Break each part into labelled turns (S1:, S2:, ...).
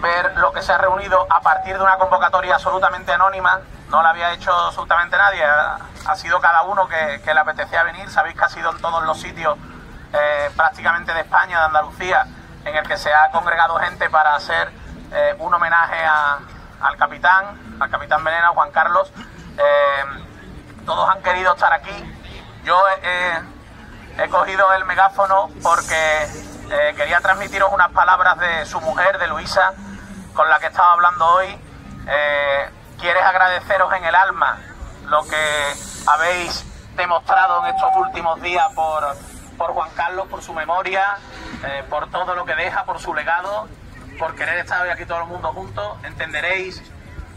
S1: ver lo que se ha reunido a partir de una convocatoria absolutamente anónima. No la había hecho absolutamente nadie. Ha, sido cada uno que, le apetecía venir. Sabéis que ha sido en todos los sitios eh, prácticamente de España, de Andalucía, en el que se ha congregado gente para hacer eh, un homenaje al capitán, al capitán Venena, Juan Carlos. Eh, todos han querido estar aquí. Yo he cogido el megáfono porque quería transmitiros unas palabras de su mujer, de Luisa, con la que estaba hablando hoy, quieres agradeceros en el alma lo que habéis demostrado en estos últimos días por, por Juan Carlos, por su memoria, eh, por todo lo que deja, por su legado, por querer estar hoy aquí todo el mundo juntos. Entenderéis,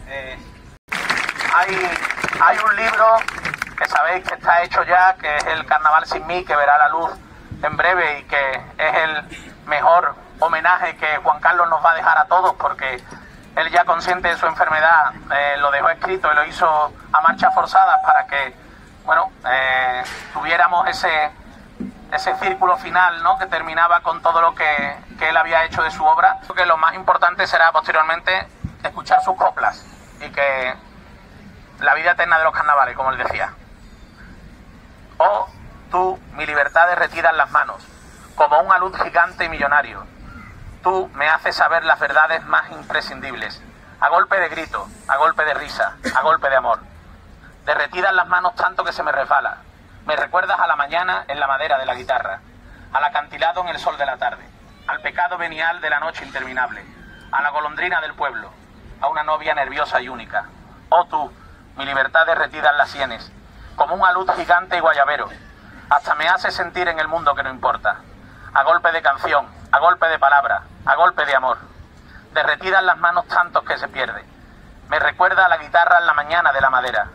S1: eh, hay, hay un libro que sabéis que está hecho ya, que es el Carnaval sin mí, que verá la luz en breve y que es el mejor homenaje que Juan Carlos nos va a dejar a todos, porque él ya consciente de su enfermedad eh, lo dejó escrito y lo hizo a marchas forzadas para que, bueno, eh, tuviéramos ese, ese círculo final, ¿no? Que terminaba con todo lo que, él había hecho de su obra. Creo que lo más importante será posteriormente escuchar sus coplas y que la vida eterna de los carnavales, como él decía. O tú, mi libertad derretida en las manos, como un alud gigante y millonario, tú me haces saber las verdades más imprescindibles, a golpe de grito, a golpe de risa, a golpe de amor. Derretidas las manos tanto que se me resbala. Me recuerdas a la mañana en la madera de la guitarra, al acantilado en el sol de la tarde, al pecado venial de la noche interminable, a la golondrina del pueblo, a una novia nerviosa y única. Oh tú, mi libertad derretida en las sienes, como un alud gigante y guayabero, hasta me hace sentir en el mundo que no importa, a golpe de canción, a golpe de palabra, a golpe de amor. Derretidas las manos tantos que se pierde. Me recuerda a la guitarra en la mañana de la madera,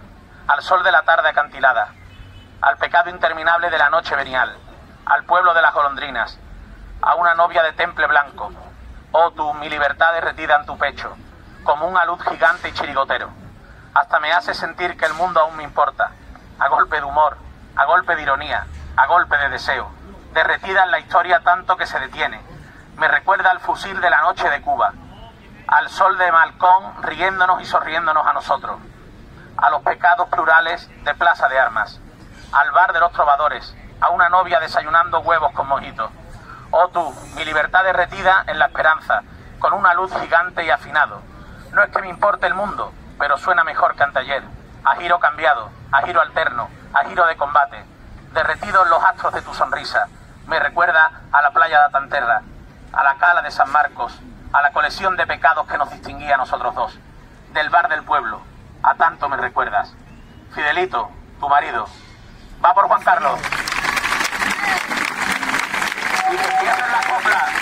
S1: al sol de la tarde acantilada, al pecado interminable de la noche venial, al pueblo de las golondrinas, a una novia de temple blanco. Oh tú, mi libertad derretida en tu pecho, como un alud gigante y chirigotero. Hasta me hace sentir que el mundo aún me importa, a golpe de humor, a golpe de ironía, a golpe de deseo, derretida en la historia tanto que se detiene, me recuerda al fusil de la noche de Cuba, al sol de Malcón riéndonos y sonriéndonos a nosotros, a los pecados plurales de Plaza de Armas, al bar de los trovadores, a una novia desayunando huevos con mojitos. Oh tú, mi libertad derretida en la esperanza, con una luz gigante y afinado. No es que me importe el mundo, pero suena mejor que anteayer, a giro cambiado, a giro alterno, a giro de combate, derretido en los astros de tu sonrisa. Me recuerda a la playa de Atanterra, a la cala de San Marcos, a la colección de pecados que nos distinguía a nosotros dos, del bar del pueblo, a tanto me recuerdas. Fidelito, tu marido, va por Juan Carlos. Y que la copla.